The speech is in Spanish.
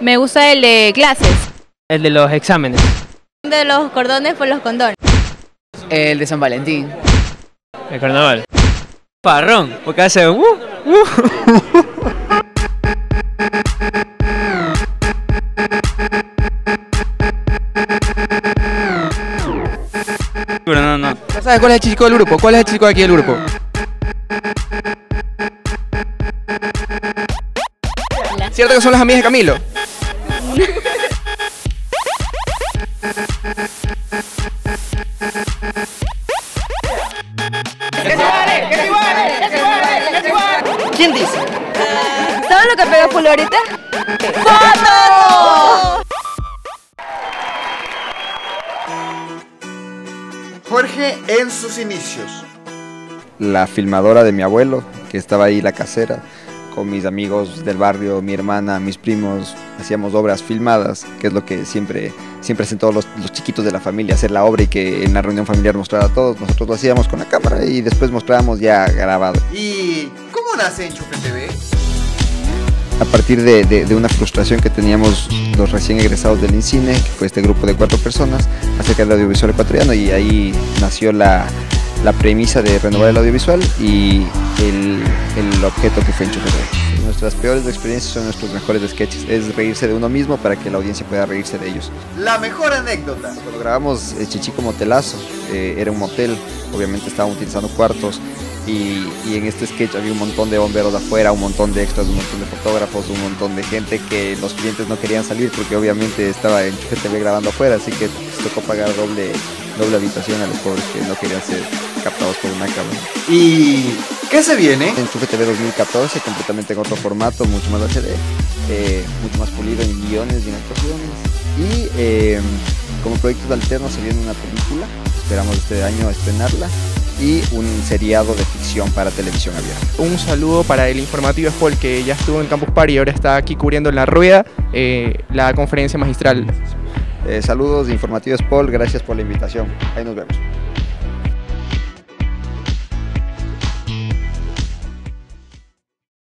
Me gusta el de clases. El de los exámenes. De los cordones por los condones. El de San Valentín. El carnaval. Parrón, porque hace uh, uh. Pero no, no. ¿No sabes cuál es el chico del grupo? ¿Cuál es el chico de aquí del grupo? ¿Cierto que son las amigas de Camilo? ¿Quién dice? ¿Sabes lo que pegó Fulvio ahorita? Jorge en sus inicios. la filmadora de mi abuelo, que estaba ahí la casera, con mis amigos del barrio, mi hermana, mis primos, hacíamos obras filmadas, que es lo que siempre, siempre hacen todos los, los chiquitos de la familia, hacer la obra y que en la reunión familiar mostrar a todos. Nosotros lo hacíamos con la cámara y después mostrábamos ya grabado. ¿Y nace Enchufe TV? A partir de, de- de una frustración que teníamos los recién egresados del INCINE, que fue este grupo de cuatro personas, acerca del audiovisual ecuatoriano y ahí nació la, la premisa de renovar el audiovisual y el, el objeto que fue Enchufe TV. Nuestras peores experiencias son nuestros mejores sketches, es reírse de uno mismo para que la audiencia pueda reírse de ellos. La mejor anécdota. Cuando grabamos eh, Chichico Motelazo, eh, era un motel, obviamente estábamos utilizando cuartos y, y en este sketch había un montón de bomberos afuera, un montón de extras, un montón de fotógrafos, un montón de gente que los clientes no querían salir porque obviamente estaba en TV grabando afuera, así que tocó pagar doble, doble habitación a los pobres que no querían ser captados por una cámara. ¿Y qué se viene? En Chufe TV 2014, completamente en otro formato, mucho más HD, eh, mucho más pulido en guiones y en actuaciones. Y eh, como proyectos alternos se viene una película, esperamos este año estrenarla, y un seriado de ficción para televisión abierta. Un saludo para el informativo Spol que ya estuvo en Campus Party y ahora está aquí cubriendo en la rueda eh, la conferencia magistral. Eh, saludos de Informativos Paul, gracias por la invitación. Ahí nos vemos.